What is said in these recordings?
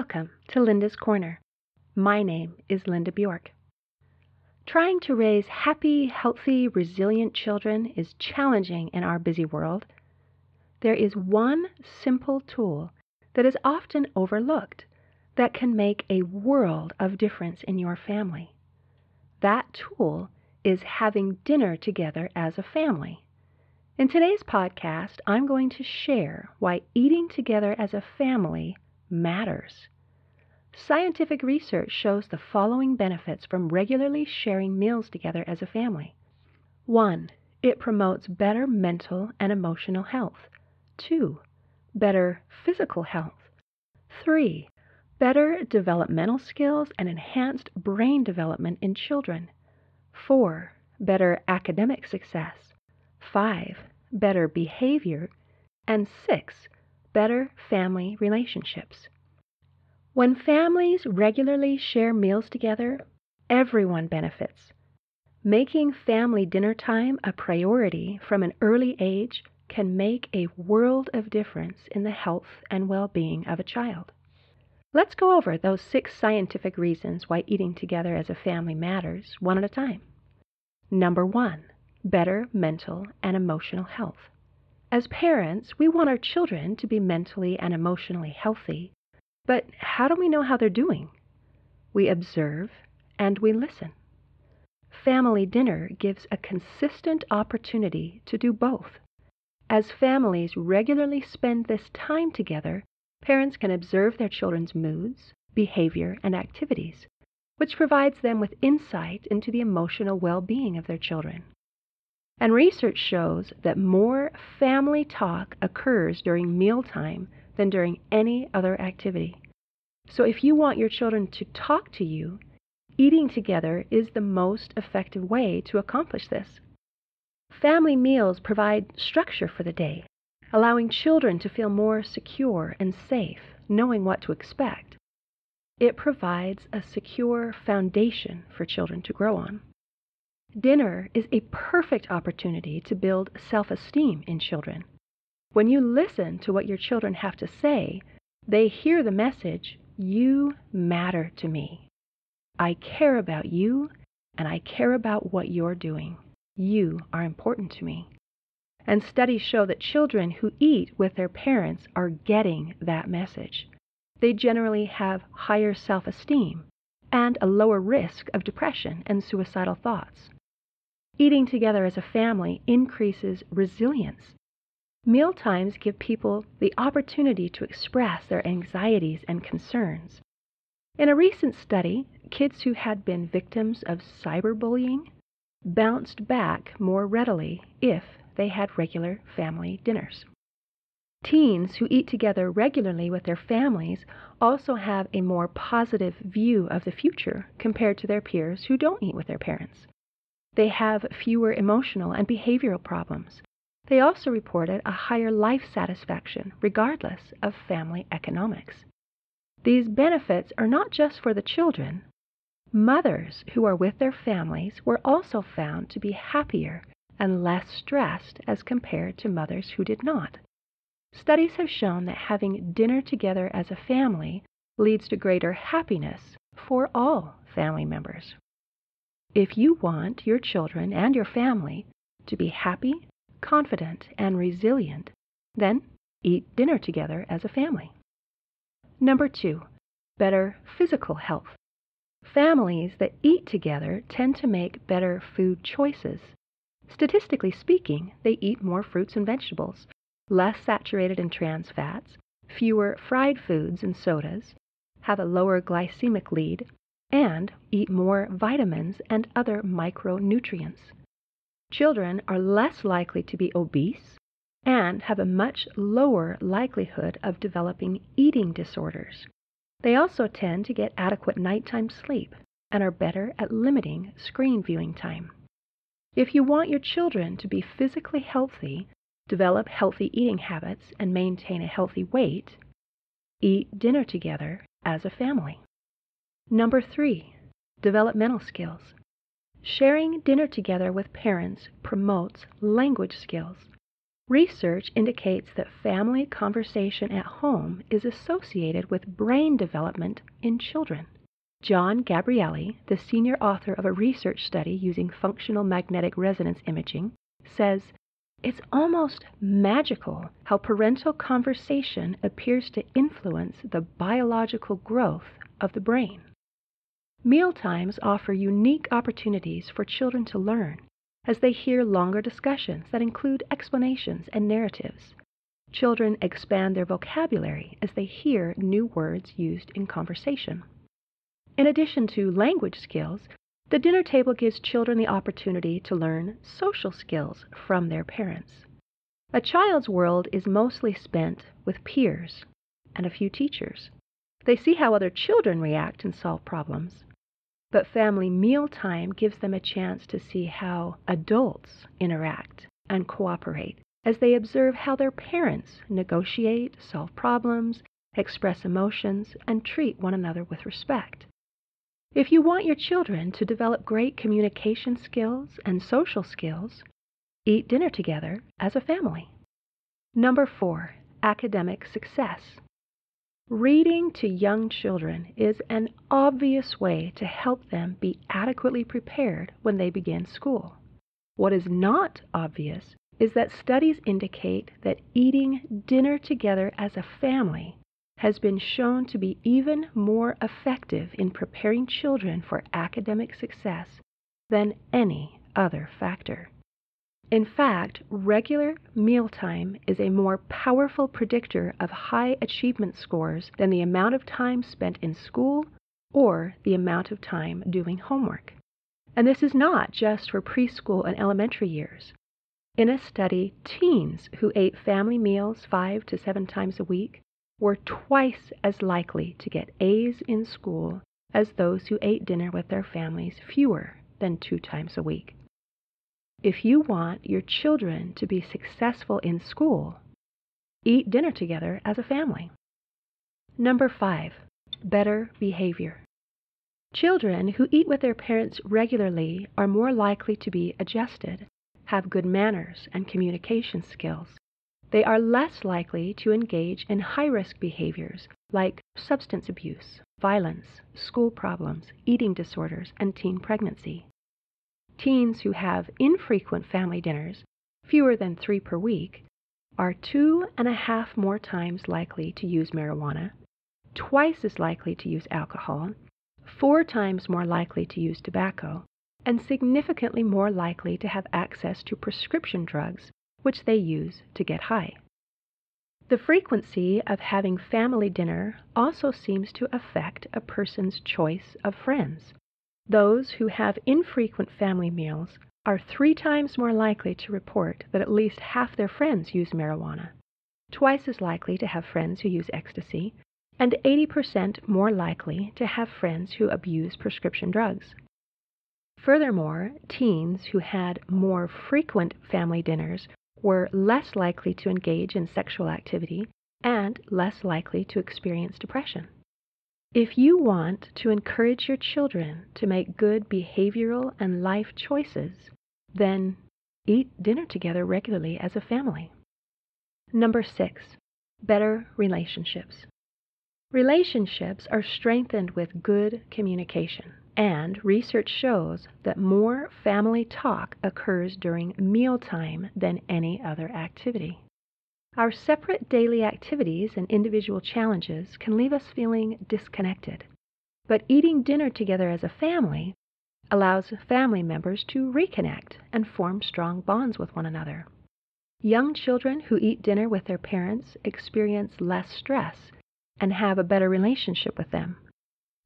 Welcome to Linda's Corner. My name is Linda Bjork. Trying to raise happy, healthy, resilient children is challenging in our busy world. There is one simple tool that is often overlooked that can make a world of difference in your family. That tool is having dinner together as a family. In today's podcast, I'm going to share why eating together as a family matters. Scientific research shows the following benefits from regularly sharing meals together as a family. 1. It promotes better mental and emotional health. 2. Better physical health. 3. Better developmental skills and enhanced brain development in children. 4. Better academic success. 5 better behavior, and six, better family relationships. When families regularly share meals together, everyone benefits. Making family dinner time a priority from an early age can make a world of difference in the health and well being of a child. Let's go over those six scientific reasons why eating together as a family matters one at a time. Number one, better mental and emotional health. As parents, we want our children to be mentally and emotionally healthy, but how do we know how they're doing? We observe and we listen. Family dinner gives a consistent opportunity to do both. As families regularly spend this time together, parents can observe their children's moods, behavior, and activities, which provides them with insight into the emotional well being of their children. And research shows that more family talk occurs during mealtime than during any other activity. So if you want your children to talk to you, eating together is the most effective way to accomplish this. Family meals provide structure for the day, allowing children to feel more secure and safe, knowing what to expect. It provides a secure foundation for children to grow on. Dinner is a perfect opportunity to build self esteem in children. When you listen to what your children have to say, they hear the message, You matter to me. I care about you, and I care about what you're doing. You are important to me. And studies show that children who eat with their parents are getting that message. They generally have higher self esteem and a lower risk of depression and suicidal thoughts. Eating together as a family increases resilience. Meal times give people the opportunity to express their anxieties and concerns. In a recent study, kids who had been victims of cyberbullying bounced back more readily if they had regular family dinners. Teens who eat together regularly with their families also have a more positive view of the future compared to their peers who don't eat with their parents. They have fewer emotional and behavioral problems. They also reported a higher life satisfaction regardless of family economics. These benefits are not just for the children. Mothers who are with their families were also found to be happier and less stressed as compared to mothers who did not. Studies have shown that having dinner together as a family leads to greater happiness for all family members. If you want your children and your family to be happy, confident, and resilient, then eat dinner together as a family. Number two, better physical health. Families that eat together tend to make better food choices. Statistically speaking, they eat more fruits and vegetables, less saturated and trans fats, fewer fried foods and sodas, have a lower glycemic load, and eat more vitamins and other micronutrients. Children are less likely to be obese and have a much lower likelihood of developing eating disorders. They also tend to get adequate nighttime sleep and are better at limiting screen viewing time. If you want your children to be physically healthy, develop healthy eating habits, and maintain a healthy weight, eat dinner together as a family. Number three, developmental skills. Sharing dinner together with parents promotes language skills. Research indicates that family conversation at home is associated with brain development in children. John Gabrieli, the senior author of a research study using functional magnetic resonance imaging, says it's almost magical how parental conversation appears to influence the biological growth of the brain. Mealtimes offer unique opportunities for children to learn as they hear longer discussions that include explanations and narratives. Children expand their vocabulary as they hear new words used in conversation. In addition to language skills, the dinner table gives children the opportunity to learn social skills from their parents. A child's world is mostly spent with peers and a few teachers. They see how other children react and solve problems. But family mealtime gives them a chance to see how adults interact and cooperate as they observe how their parents negotiate, solve problems, express emotions, and treat one another with respect. If you want your children to develop great communication skills and social skills, eat dinner together as a family. Number four, academic success. Reading to young children is an obvious way to help them be adequately prepared when they begin school. What is not obvious is that studies indicate that eating dinner together as a family has been shown to be even more effective in preparing children for academic success than any other factor. In fact, regular mealtime is a more powerful predictor of high achievement scores than the amount of time spent in school or the amount of time doing homework. And this is not just for preschool and elementary years. In a study, teens who ate family meals five to seven times a week were twice as likely to get A's in school as those who ate dinner with their families fewer than two times a week. If you want your children to be successful in school, eat dinner together as a family. Number five, better behavior. Children who eat with their parents regularly are more likely to be adjusted, have good manners and communication skills, they are less likely to engage in high risk behaviors like substance abuse, violence, school problems, eating disorders, and teen pregnancy. Teens who have infrequent family dinners, fewer than three per week, are two and a half more times likely to use marijuana, twice as likely to use alcohol, four times more likely to use tobacco, and significantly more likely to have access to prescription drugs which they use to get high. The frequency of having family dinner also seems to affect a person's choice of friends. Those who have infrequent family meals are three times more likely to report that at least half their friends use marijuana, twice as likely to have friends who use ecstasy, and 80% more likely to have friends who abuse prescription drugs. Furthermore, teens who had more frequent family dinners were less likely to engage in sexual activity and less likely to experience depression. If you want to encourage your children to make good behavioral and life choices, then eat dinner together regularly as a family. Number six, better relationships. Relationships are strengthened with good communication. And research shows that more family talk occurs during mealtime than any other activity. Our separate daily activities and individual challenges can leave us feeling disconnected. But eating dinner together as a family allows family members to reconnect and form strong bonds with one another. Young children who eat dinner with their parents experience less stress and have a better relationship with them.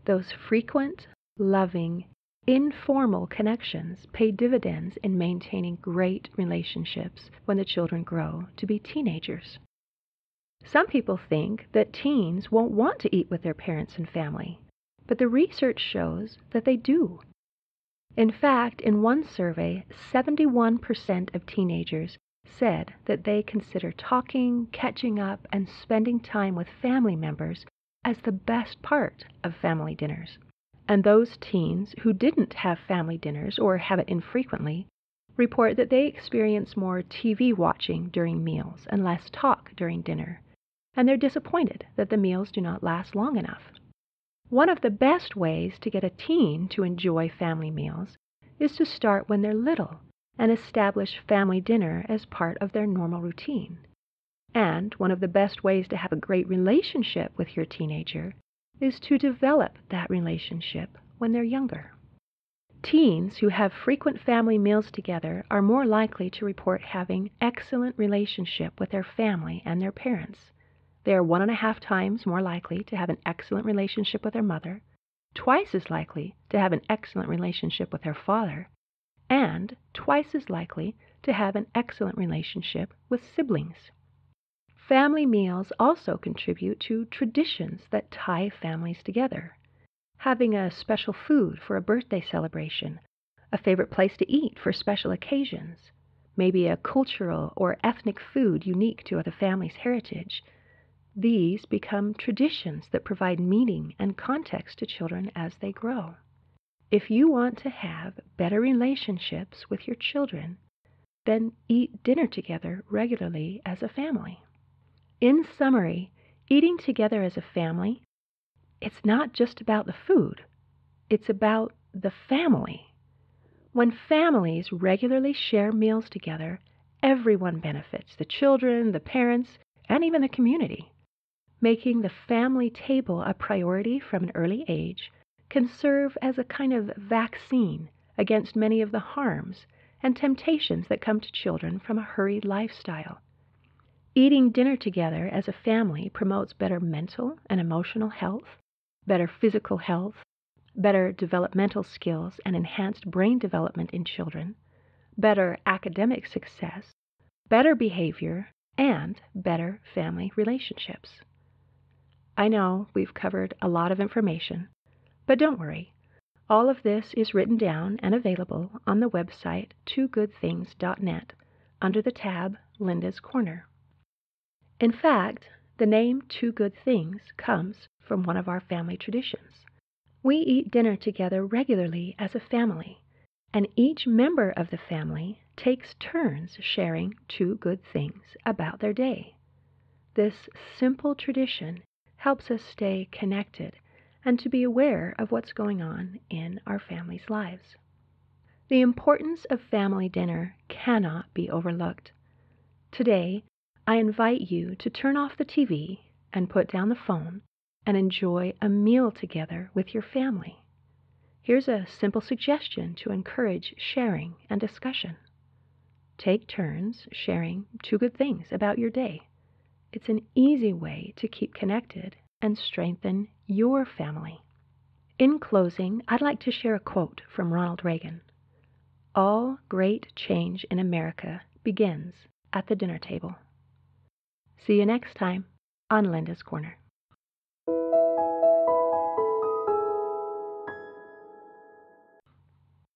Those frequent, loving, informal connections pay dividends in maintaining great relationships when the children grow to be teenagers. Some people think that teens won't want to eat with their parents and family, but the research shows that they do. In fact, in one survey, 71% of teenagers said that they consider talking, catching up, and spending time with family members as the best part of family dinners. And those teens who didn't have family dinners or have it infrequently report that they experience more TV watching during meals and less talk during dinner, and they're disappointed that the meals do not last long enough. One of the best ways to get a teen to enjoy family meals is to start when they're little and establish family dinner as part of their normal routine. And one of the best ways to have a great relationship with your teenager is to develop that relationship when they're younger. Teens who have frequent family meals together are more likely to report having excellent relationship with their family and their parents. They are one and a half times more likely to have an excellent relationship with their mother, twice as likely to have an excellent relationship with their father, and twice as likely to have an excellent relationship with siblings. Family meals also contribute to traditions that tie families together having a special food for a birthday celebration, a favorite place to eat for special occasions, maybe a cultural or ethnic food unique to the family's heritage. These become traditions that provide meaning and context to children as they grow. If you want to have better relationships with your children, then eat dinner together regularly as a family. In summary, eating together as a family it's not just about the food, it's about the family. When families regularly share meals together, everyone benefits the children, the parents, and even the community. Making the family table a priority from an early age can serve as a kind of vaccine against many of the harms and temptations that come to children from a hurried lifestyle. Eating dinner together as a family promotes better mental and emotional health, better physical health, better developmental skills and enhanced brain development in children, better academic success, better behavior, and better family relationships. I know we've covered a lot of information, but don't worry. All of this is written down and available on the website twogoodthings.net under the tab Linda's Corner. In fact, the name Two Good Things comes from one of our family traditions. We eat dinner together regularly as a family, and each member of the family takes turns sharing two good things about their day. This simple tradition helps us stay connected and to be aware of what's going on in our family's lives. The importance of family dinner cannot be overlooked. Today, I invite you to turn off the TV and put down the phone and enjoy a meal together with your family. Here's a simple suggestion to encourage sharing and discussion. Take turns sharing two good things about your day. It's an easy way to keep connected and strengthen your family. In closing, I'd like to share a quote from Ronald Reagan All great change in America begins at the dinner table. See you next time on Linda's Corner.